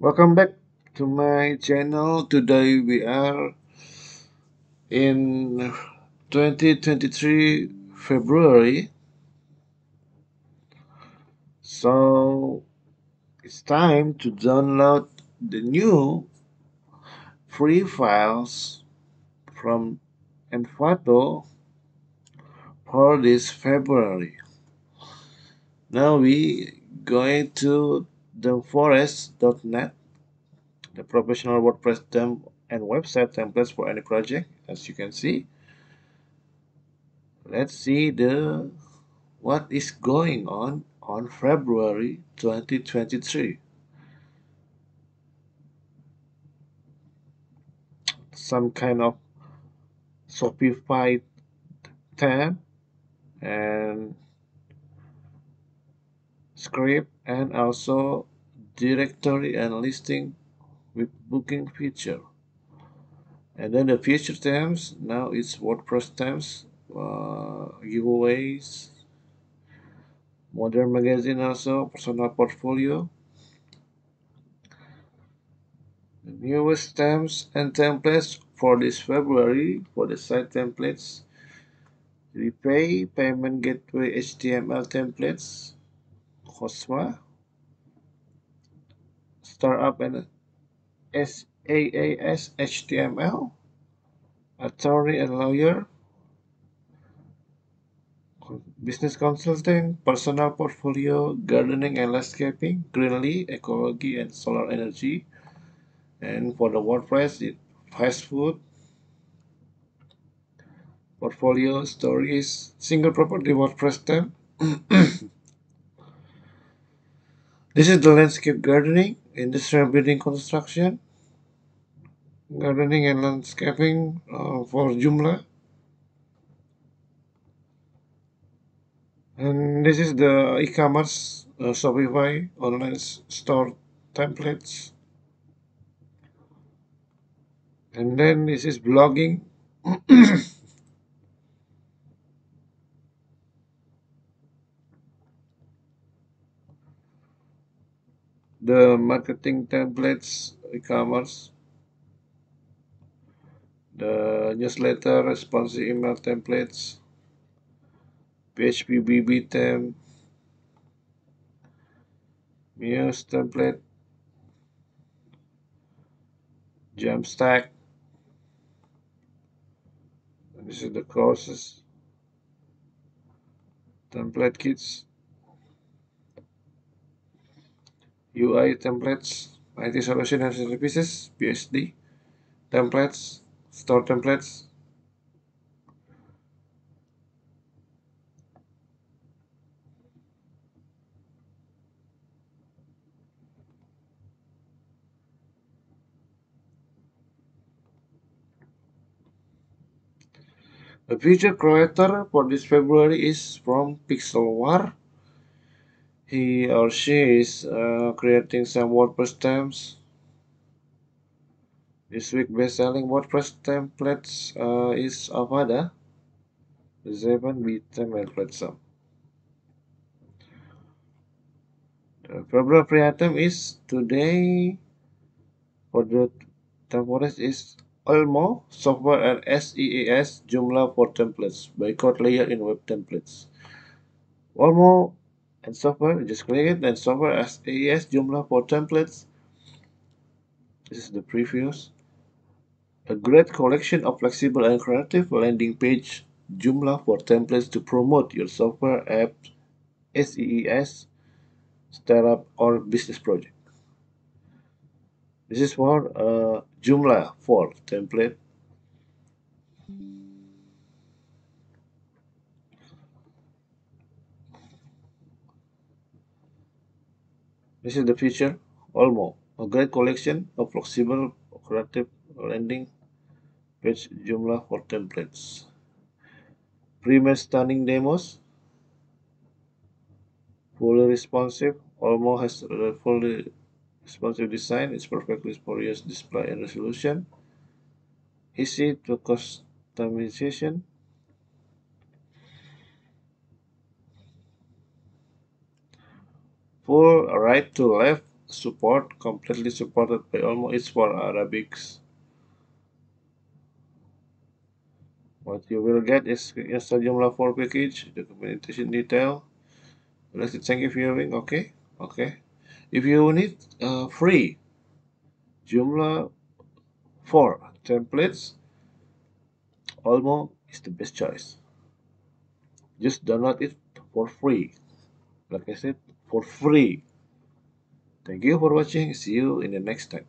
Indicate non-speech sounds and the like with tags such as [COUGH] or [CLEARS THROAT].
Welcome back to my channel. Today we are in 2023 February. So it's time to download the new free files from Envato for this February. Now we going to themeforest.net, the professional WordPress theme and website templates for any project, as you can see. Let's see the what is going on on February 2023. Some kind of Shopify tab and script and also directory and listing with booking feature. And then the feature themes now it's WordPress themes uh, giveaways modern magazine also personal portfolio the newest themes and templates for this February for the site templates repay payment gateway HTML templates Cosma, Startup and SaaS HTML, Attorney and Lawyer, Business Consulting, Personal Portfolio, Gardening and Landscaping, Greenly, Ecology and Solar Energy, and for the WordPress, it fast food, portfolio, stories, single property WordPress theme. [CLEARS THROAT] This is the landscape gardening, industrial building construction, gardening and landscaping uh, for Joomla. And this is the e-commerce uh, Shopify online store templates. And then this is blogging. [CLEARS THROAT] the marketing templates e-commerce the newsletter responsive email templates PHP BB temp Muse template Jamstack. This is the courses template kits UI templates, IT solution and services, PSD, templates, store templates, The feature creator for this February is from Pixel War he or she is uh, creating some WordPress themes. This week best-selling WordPress templates uh, is Avada, the seven B template platform. The February item is today for the templates is Olmo software and SEAS Joomla 4 templates by code layer in web templates. Olmo and software just click it and software as AES Joomla 4 templates. This is the previews. A great collection of flexible and creative landing page Joomla 4 templates to promote your software app SEES startup or business project. This is for uh, Joomla 4 template This is the feature Olmo, a great collection of flexible creative landing page Joomla 4 templates. Pre-made stunning demos, fully responsive, Olmo has a fully responsive design, it's perfectly for use display and resolution, easy to customization, full right to left support completely supported by almost it's for Arabics. What you will get is install Joomla 4 package documentation detail. Let's thank you for viewing okay? Okay. If you need uh, free Joomla 4 templates Olmo is the best choice. Just download it for free. Like I said for free. Thank you for watching. See you in the next time